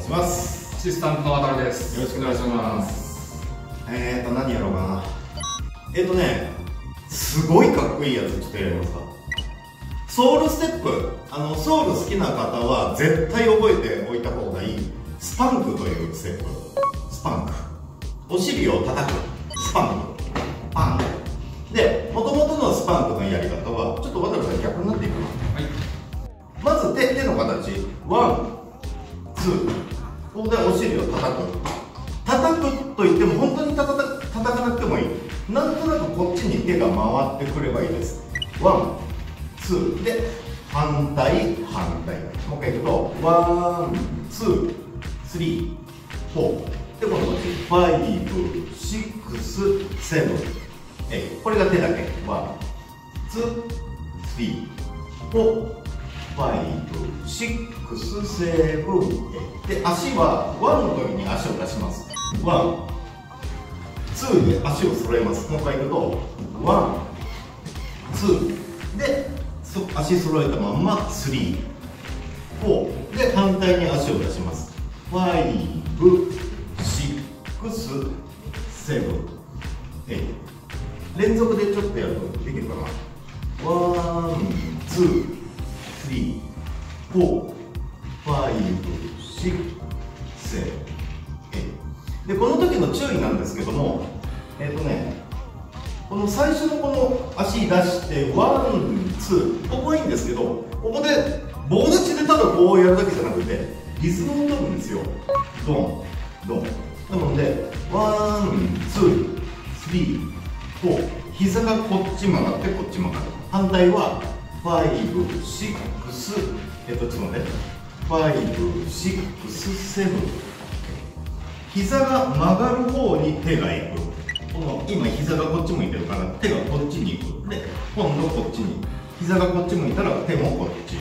申します。アシスタントの渡です。よろしくお願いします。えーと何やろうかな。えーとねすごいかっこいいやつちょっとやりますか？ソウルステップ。あのソウル好きな方は絶対覚えておいた方がいい。スパンクというステップ。スパンク。お尻を叩く。スパンク。パン。で元々のスパンクのやり方はちょっと渡辺さん逆になっていくな。はい。まず手手の形。 One two ここでお尻を叩く。叩くと言っても本当に叩か叩かなくてもいい。なんとなくこっちに手が回ってくればいいです。ワンツー。で反対反対。もう一回いくと One two。Three。Four。で今度こっち five six seven。エイこれが手だけ。ワンツー。スリー。フォー。ファイブ、シックス。ス、セブ、で、足は one の時に足を出します。 One、two で足を揃えます。もう一回いくと、 one、two。で、足揃えたまんま、スリー、フォー。で、反対に足を出します。 Five、最初のこの足出して、 one、two、ここはいいんですけど、ここで棒立ちでただこうやるだけじゃなくて、リズムを取るんですよ。ドン、ドン。なので、 one、two、three、four、膝がこっち曲がってこっち曲がる。反対は、ファイブ、シックス、えっと、ちょっと待って、 five、six、seven。膝が曲がる方に手が行く。この今膝がこっち向いてるから手がこっちに行く。で、今度こっちに。膝がこっち向いたら手もこっち。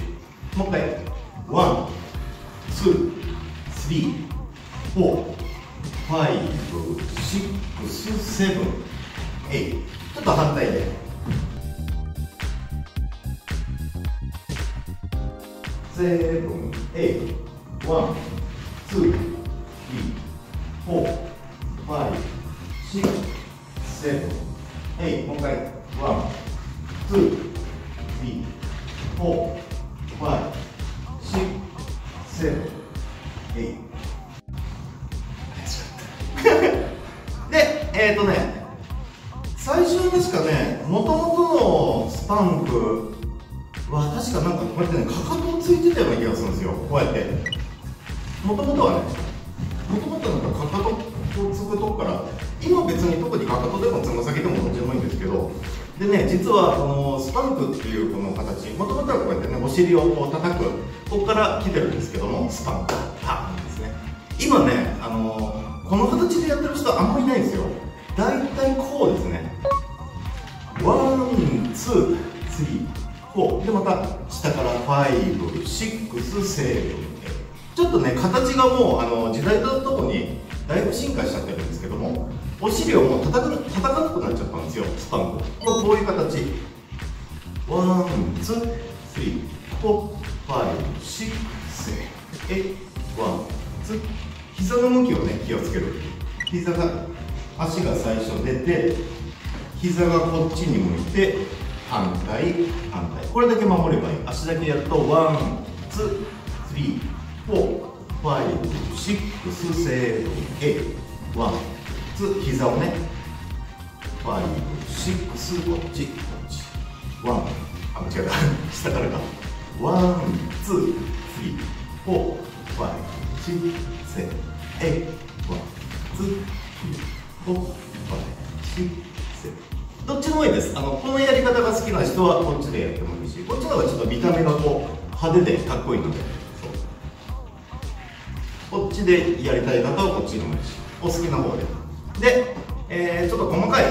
もう一回。 one、two、three、four、five、six、seven、eight。ちょっと反対で。セブン、エイ、ワン、ツー、スリー、フォー、2 3 4 5 6 7 8でえっ、とね最初に確かねもともとのスパンクは確かなんかこうやってねかかとをついてたような気がするんですよこうやって。もともとはねもともとなんかかかとこうつくとこから今別に特にかかとでもつま先でもどっちでもいいんですけどでね、実はこのスパンクっていうこの形、もともとはこうやってね、お尻をこう叩く、ここから来てるんですけども、スパンク、パンですね。今ね、あのー、この形でやってる人あんまりいないんですよ。大体こうですね。one、two、three、four。で、また下からファイブ、シックス、セーブ、ちょっとね、形がもうあの時代とともにだいぶ進化しちゃってるんですけども、お尻をもう叩く叩かなくなっちゃったんですよ、 spunk。こういう形。 one、two、three、four、five、six、seven、eight one、two。膝の向きをね、気をつける。膝が、足が最初出て、膝がこっちに向いて、反対、反対。これだけ守ればいい。足だけやると、 one、two、three、four、five、six、seven、eight one、two、膝をね、ファイブ、シックス、こっち、こっち。 one、あ、間違えた。下からか。 one、two、three、four、five、six、seven、eight one、two、three、four、five、six、seven。どっちでもいいですあのこのやり方が好きな人はこっちでやってもいいしこっちの方がちょっと見た目がこう派手でかっこいいのでこっちでやりたい方はこっちでもいいしお好きな方でで、えー、ちょっと細かい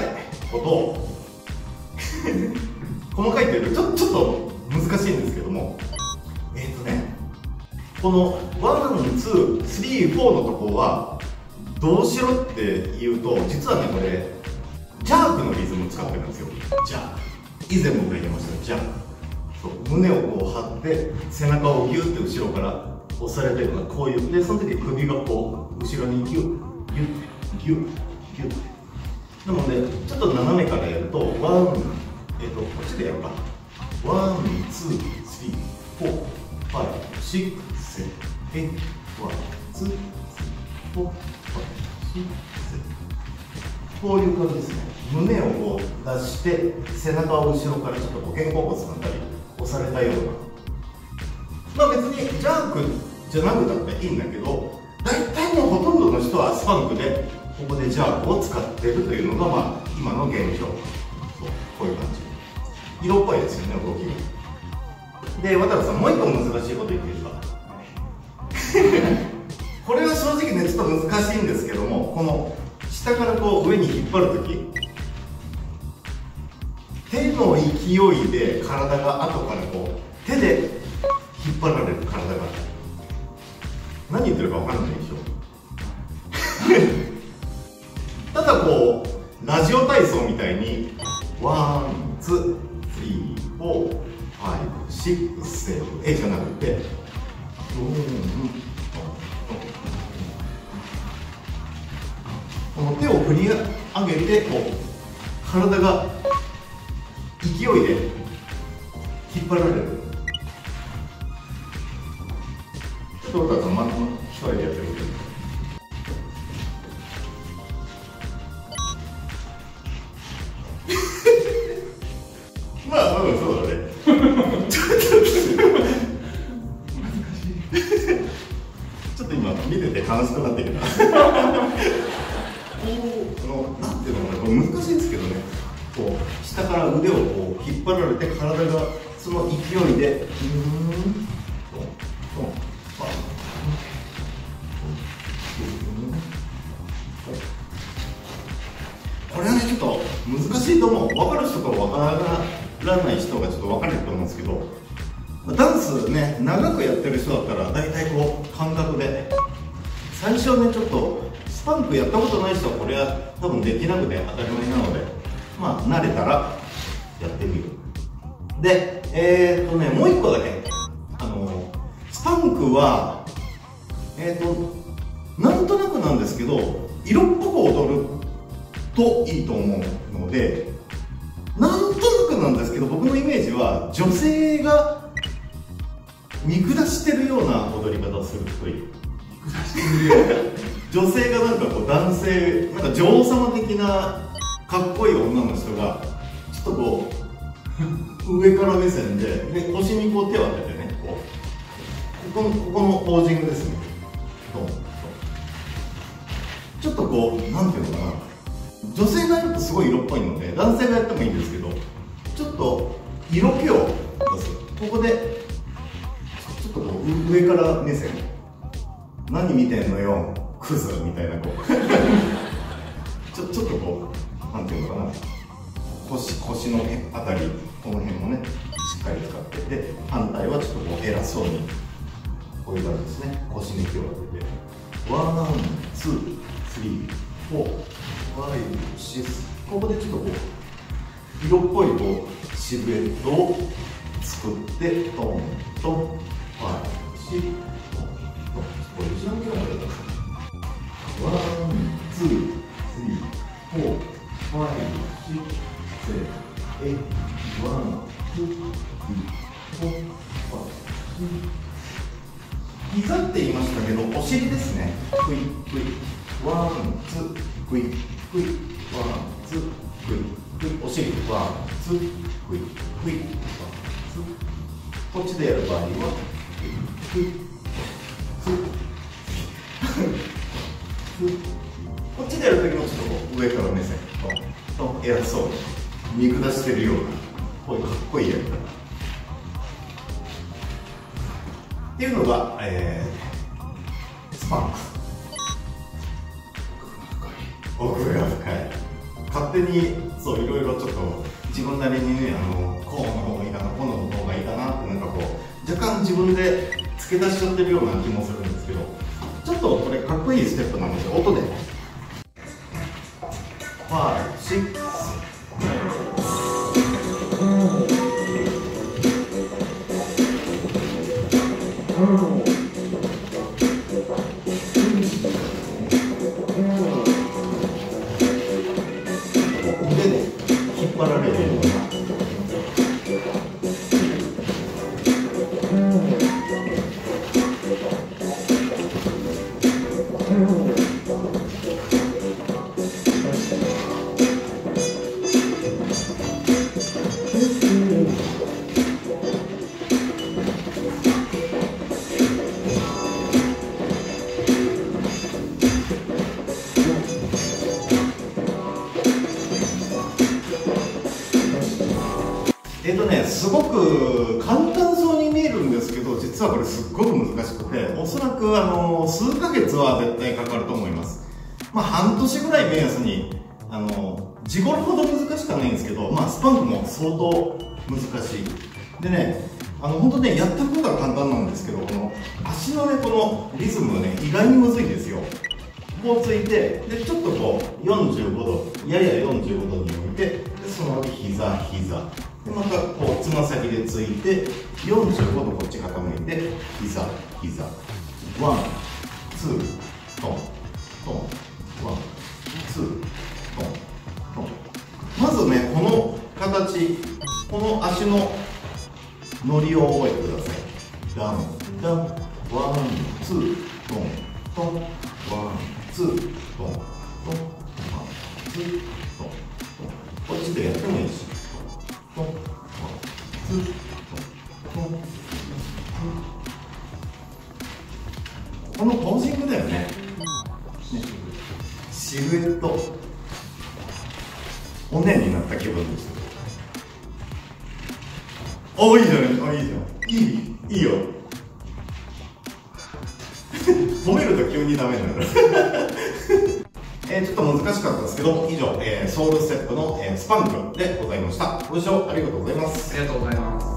こと。を細かいというとちょちょっと難しいんですけども。えっ、ー、とねこの one、two、three、four のところはどうしろって言うと実はねこれ jerk のリズムを使ってるんですよ。 jerk。以前僕が言いました jerk。そう胸をこう張って背中をギュッて後ろから押されてるのこういうでその時首がこう後ろにギュッギュッギュッ。ギュッなのでちょっと斜めからやると oneえっ、とこっちでやるか one two three four five six seven eight one two three four five six seven こういう感じですね胸をこう出して背中を後ろからちょっと肩甲骨のあたり押されたようなまあ別に jerk じゃなくたっていいんだけど大体のほとんどの人は spunk でここでジャークを使ってるというのがまあ今の現状。こういう感じ。色っぽいですよね動きが。で渡部さんもう一個難しいこと言っていいですか？これは正直ねちょっと難しいんですけどもこの下からこう上に引っ張るとき手の勢いで体が後からこう手で引っ張られる体が何言ってるか分からないでしょ。ラジオ体操みたいに one two three four five six seven eight じゃなくてこの手を振り上げてこう体が勢いで引っ張られる。ちょっと僕はま難しいんですけどね。こう下から腕をこう引っ張られて体がその勢いで。うん。これはねちょっと難しいと思う分かる人と分からない人がちょっと分かれると思うん。ですけどダンスね長くやってる人だったら大体こう感覚で最初ねちょっとパンクやったことない人はこれは多分できなくて当たり前なのでまあ慣れたらやってみるでえー、っとねもう一個だけ。あのスパンクはえー、っとなんとなくなんですけど色っぽく踊るといいと思うのでなんとなくなんですけど僕のイメージは女性が見下してるような踊り方をするといい女性がなんかこう男性なんか女王様的なかっこいい女の人がちょっとこう上から目線でで腰にこう手を当ててねこう。ここのここのポージングですね。ちょっとこうなんていうのかな。女性がやるとすごい色っぽいので男性がやってもいいんですけどちょっと色気を出す。ここでちょっとこう上から目線。何見てんのよクズみたいなこう。ちょちょっとこうなんていうのかな。腰腰の辺あたりこの辺もねしっかり使って。で反対はちょっとこう偉そうにこういう感じですね。腰に手を当てて。 one two threeフォーファイブシス。ここでちょっとこう色っぽいこうシルエットを作ってトントンファイブシ膝って言いましたけどお尻ですねクイクイ one two クイクイ one two クイクイお尻 one two クイクイ one two こっちでやる場合はクイクイツーツーこっちでやるときもちょっと上から目線。とと偉そう。に見下してるような。こういうかっこいいやり方っていうのが、えー、スパンク奥が深い。勝手にそういろいろちょっと自分なりにねあのこうの方がいいかなこうの方がいいかなってなんかこう若干自分で付け出しちゃってるような気もするんですけどちょっとこれいいステップなので音で。5、6すごく簡単そうに見えるんですけど、実はこれすっごく難しくて、おそらくあの数ヶ月は絶対かかると思います。まあ半年ぐらい目安に、あの、地頃ほど難しくはないんですけど、まあスパンクも相当難しい。でね、あの本当ね、やったことは簡単なんですけど、この足のね、このリズムがね、意外にむずいんですよ。こうついてでちょっとこう45度やや45度に置いてでその後膝膝でまたこうつま先でついて45度こっち傾いて膝膝。ワンツートントン。ワンツートントン。まずねこの形この足の乗りを覚えてこのポージングだよね。ね。シルエット。おねになった気分です。おいいじゃない。あいいじゃん。いいいいよ。褒めると急にダメになるえーちょっと難しかったですけど以上、えーソウルステップの、えースパンクでございました。ご視聴ありがとうございます。ありがとうございます。